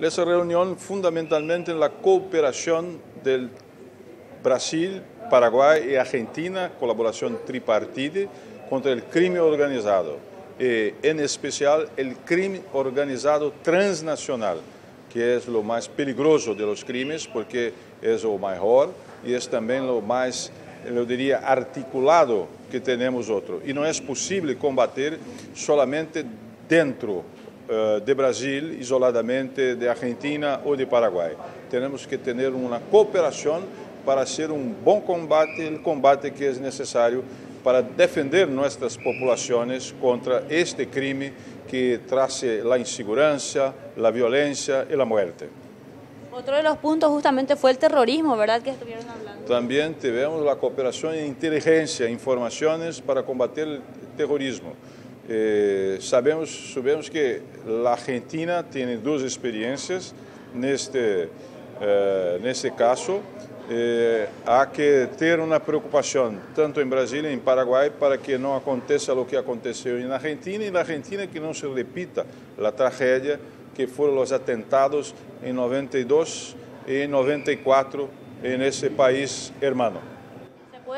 Esa reunión fundamentalmente en la cooperación del Brasil, Paraguay y Argentina, colaboración tripartite contra el crimen organizado, y en especial el crimen organizado transnacional, que es lo más peligroso de los crímenes porque es lo mejor y es también lo más, yo diría, articulado que tenemos otro. Y no es posible combater solamente dentro de Brasil, isoladamente de Argentina ou de Paraguai. Temos que ter uma cooperação para ser um bom combate, o combate que é necessário para defender nossas populações contra este crime que traz a insegurança, a violência e a morte. Otro de los puntos justamente fue el terrorismo, ¿verdad? Que estuvieron hablando. También tivemos la cooperación en inteligencia, informaciones para combater el terrorismo. Eh, sabemos, sabemos que a Argentina tem duas experiências neste, eh, neste caso. Eh, há que ter uma preocupação tanto em Brasília e em Paraguai para que não aconteça o que aconteceu na Argentina e na Argentina que não se repita a tragédia que foram os atentados em 92 e em 94 nesse país hermano.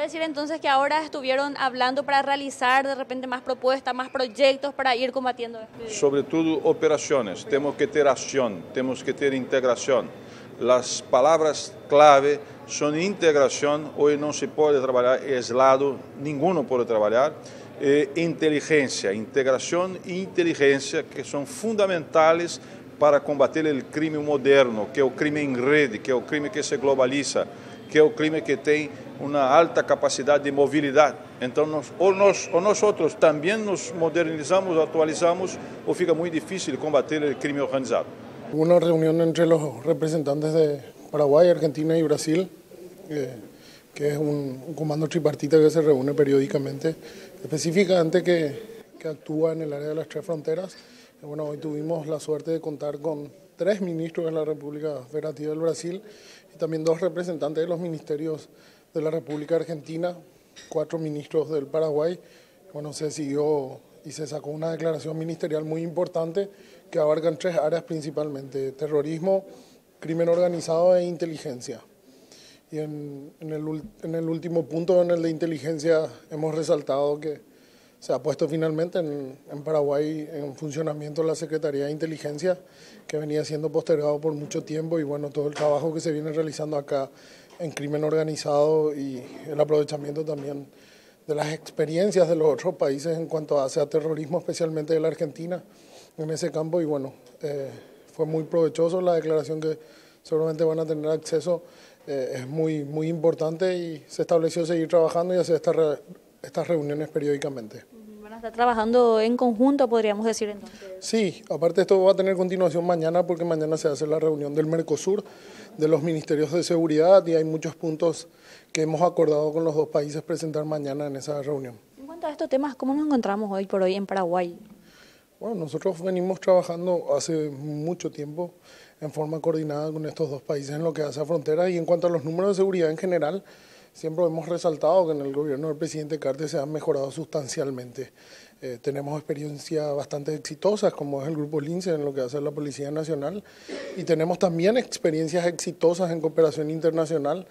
¿Puede decir entonces que ahora estuvieron hablando para realizar de repente más propuestas, más proyectos para ir combatiendo este? Sobre todo operaciones, tenemos que tener acción, tenemos que tener integración. Las palabras clave son integración, hoy no se puede trabajar aislado, ninguno puede trabajar, e inteligencia, integración e inteligencia que son fundamentales para combater o crime moderno, que é o crime em rede, que é o crime que se globaliza, que é o crime que tem uma alta capacidade de mobilidade. Então, nós, ou, nós, ou nós outros também nos modernizamos, atualizamos, ou fica muito difícil combater o crime organizado. Uma reunião entre os representantes de Paraguai, Argentina e Brasil, eh, que é um, um, comando tripartita que se reúne periódicamente, específicamente que, que actúa en el área de las tres fronteras. Y bueno, hoy tuvimos la suerte de contar con tres ministros de la República Federativa del Brasil y también dos representantes de los ministerios de la República Argentina, cuatro ministros del Paraguay. Bueno, se siguió y se sacó una declaración ministerial muy importante que abarcan tres áreas principalmente, terrorismo, crimen organizado e inteligencia. Y en, en, el, en el último punto, en el de inteligencia, hemos resaltado que se ha puesto finalmente en, en, Paraguay en funcionamiento la Secretaría de Inteligencia, que venía siendo postergado por mucho tiempo y bueno, todo el trabajo que se viene realizando acá en crimen organizado y el aprovechamiento también de las experiencias de los otros países en cuanto a, a terrorismo, especialmente de la Argentina, en ese campo. Y bueno, eh, fue muy provechoso la declaración que seguramente van a tener acceso. Eh, es muy, muy importante y se estableció seguir trabajando y hacer esta re, estas reuniones periódicamente. ¿Van a estar trabajando en conjunto, podríamos decir entonces? Sí, aparte esto va a tener continuación mañana porque mañana se hace la reunión del Mercosur, de los ministerios de seguridad y hay muchos puntos que hemos acordado con los dos países presentar mañana en esa reunión. En cuanto a estos temas, ¿cómo nos encontramos hoy por hoy en Paraguay? Bueno, nosotros venimos trabajando hace mucho tiempo en forma coordinada con estos dos países en lo que hace a frontera y en cuanto a los números de seguridad en general, siempre hemos resaltado que en el gobierno del presidente Cartes se han mejorado sustancialmente. Eh, tenemos experiencias bastante exitosas, como es el Grupo Lince en lo que hace la Policía Nacional, y tenemos también experiencias exitosas en cooperación internacional.